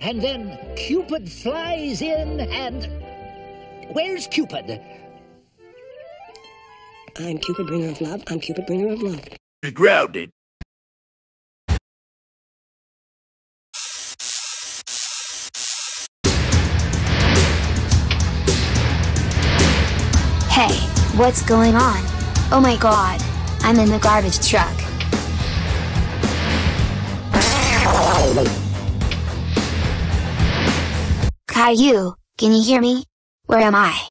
And then Cupid flies in and. Where's Cupid? I'm Cupid, bringer of love. I'm Cupid, bringer of love. Grounded. Hey, what's going on? Oh my god, I'm in the garbage truck. Caillou, can you hear me? Where am I?